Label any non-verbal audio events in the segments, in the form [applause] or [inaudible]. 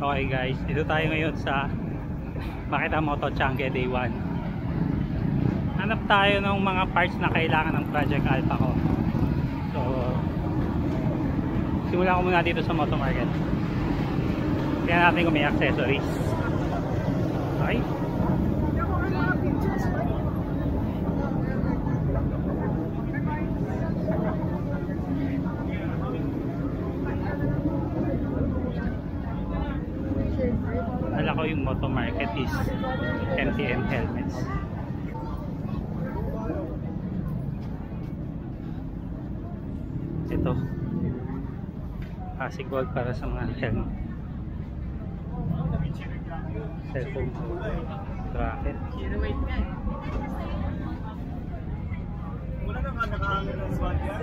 Okay guys, dito tayo ngayon sa Makita Moto Changge Day 1 Hanap tayo ng mga parts na kailangan ng Project Alpha ko. So Simulan ko muna dito sa Moto Market. Kaya natin kung may accessories. Okay Alam ko yung Moto Market is MTM helmets. Ito. Classic gold para sa mga helmet cellphone bracket. Wala na nga nakahangin ng swag yan.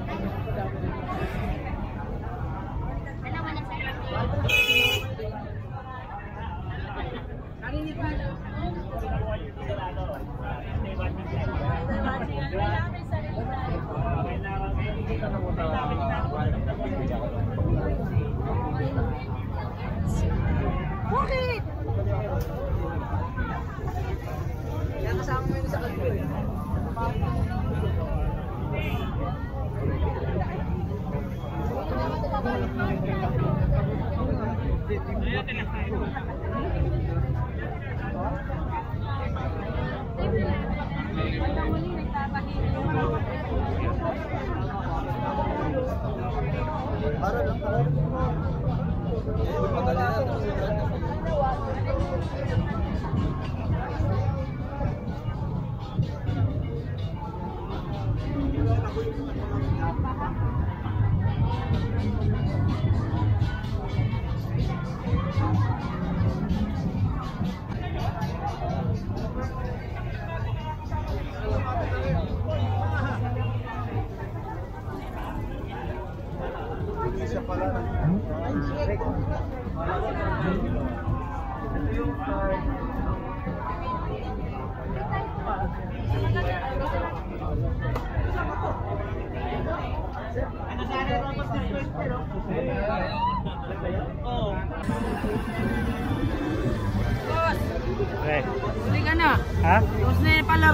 Bakit? Kaya kasama mo yun sa kanto eh. Siya Thank you.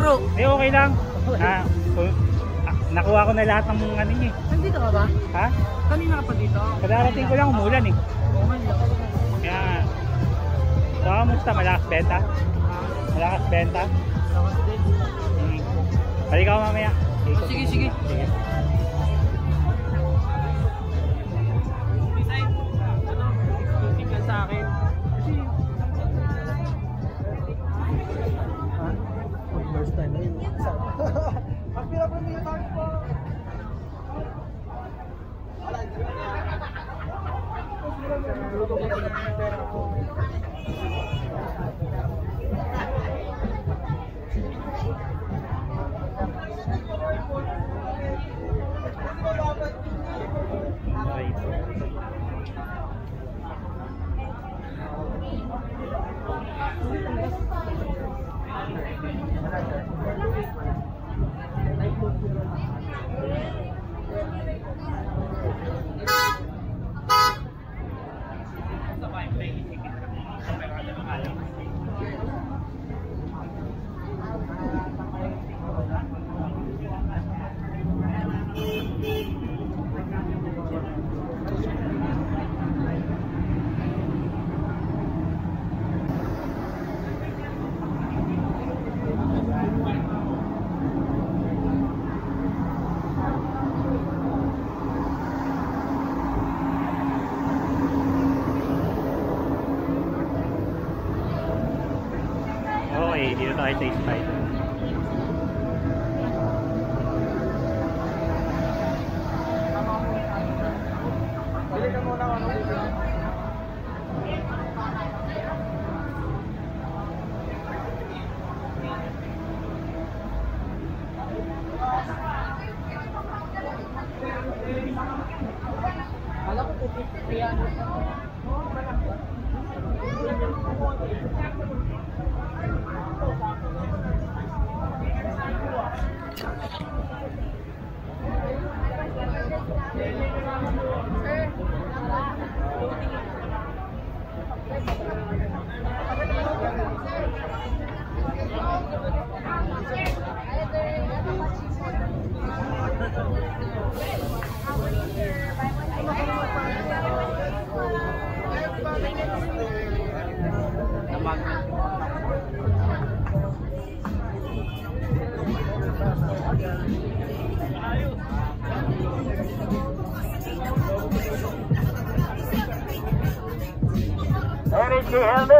Palaro. eh okay lang ah, ah, nakuha ko na lahat ng mga ano niya eh. Nandito ka ba? ha? Kanina ka pa dito? kadarating ko lang umulan eh lang. kaya so kamusta malakas benta? malakas benta? Lakas din. Hmm. Halika ko mamaya. Sige, sige. Sige.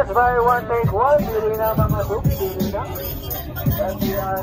Helmets by one take one. Bili na mga suki, bili na. And we are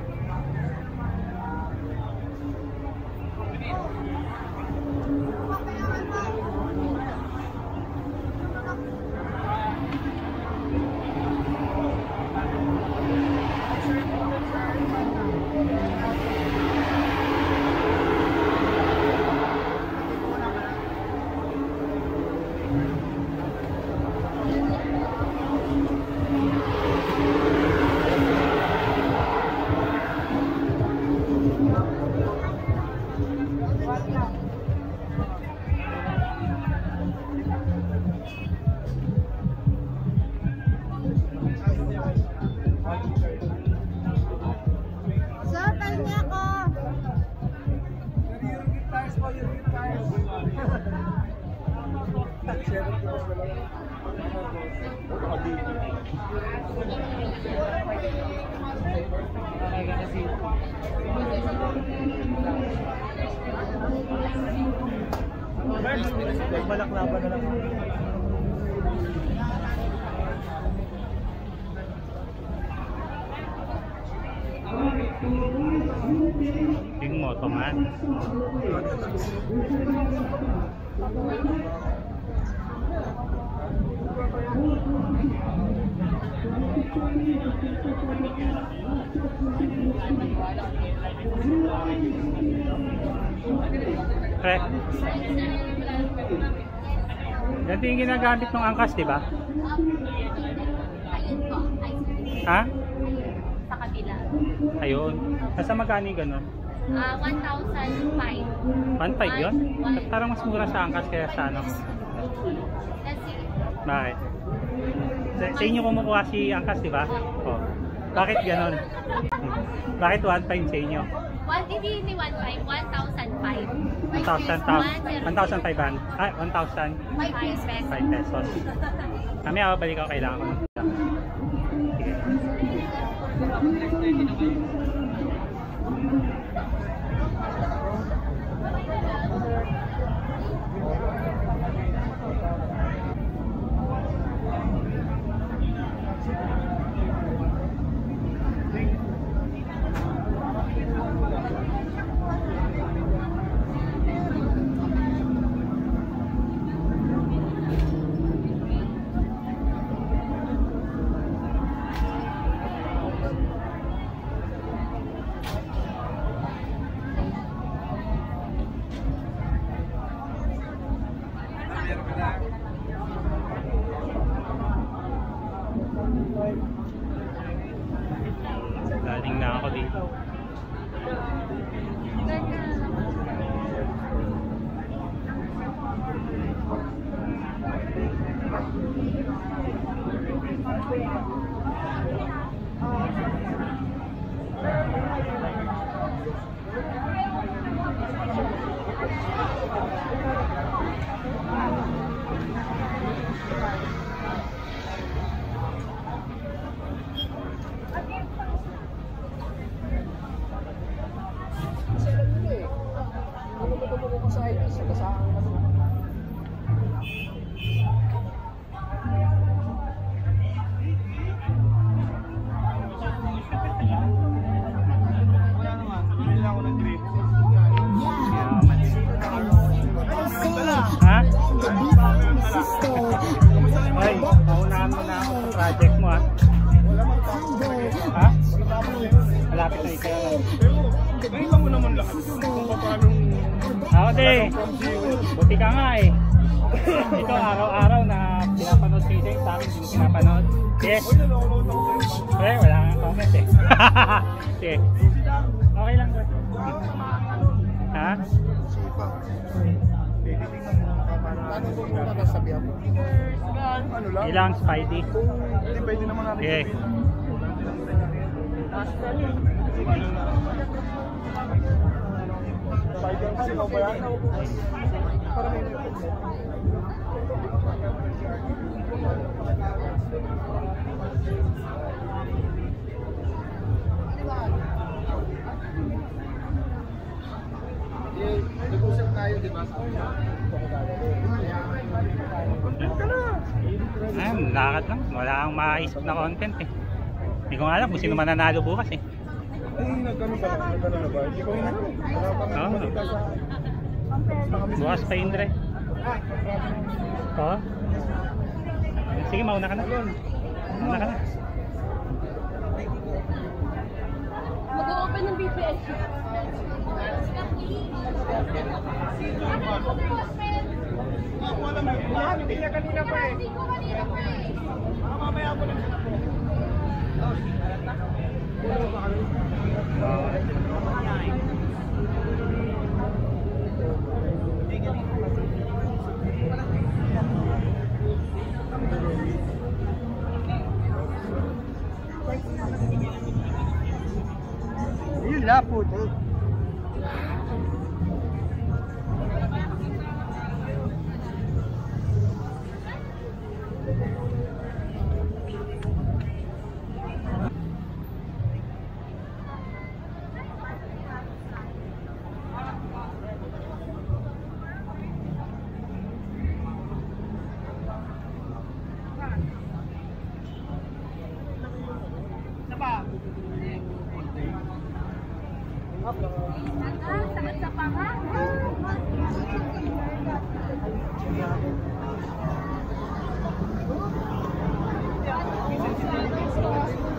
tires. Balaklaban na lang. Yung moto man. Pre. Ganito yung ginagamit ng angkas, di ba? Ayun po. Ay, Ha? Sa kabila. Ayun. Nasa magkano yung ganun? Ah, 1,005. 1.5 yun? Ba't Parang mas mura sa angkas kaya sa ano? Kasi, Bakit? Sa, sa inyo kumukuha si angkas, di ba? Oh. Bakit ganon? [laughs] Bakit 1.5 sa inyo? 1, hindi ni 1,500, 1,005. 1,000, 1,500. Ah, 1,000 5 pesos. 5 pesos. Kami ako balik ako kailangan ko. ng pizza. Sige. ako Yes. Eh, wala kang comment eh. [laughs] Sige. Okay lang bro. Ha? Mo? Ano lang? Ilang Spidey? Hindi pwede naman natin. Spider kasi ikaw ba yan? Para may Nag-usap tayo, di ba? Content ka na. Ayun, lakad lang. Wala kang maisip na content eh. Hindi ko alam kung sino mananalo bukas eh. Ay, nagkano ba? Nagkano na ba? Hindi ko hinanap. Wala pa pa Indre. Oo. Sige, mauna ka na. Mauna ka na. Mag-open ng BPS. Hindi niya kanina pa eh. Mamaya ko lang. Yun lang po. Mamaya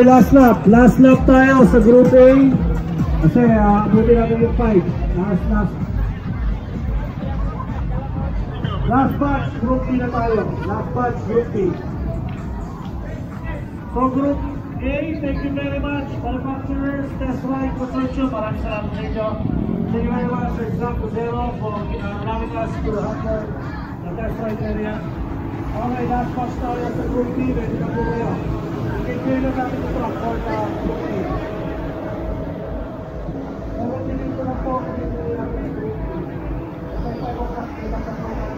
Okay, last lap. Last lap tayo sa Group A. Kasi uh, abutin natin yung 5. Last, lap. Last batch, Group B na tayo. Last batch, Group B. So Group A, thank you very much. Manufacturers, Test Ride Consortium, maraming salamat sa inyo. Thank you very much for Example Zero for allowing us to have the test ride area. Okay, last batch tayo sa Group B. Ready na po kayo. Okay, na natin ito for the Group A. Pero tingin ko na po kung hindi nila ang Group B. Okay, tayo pa kita sa mga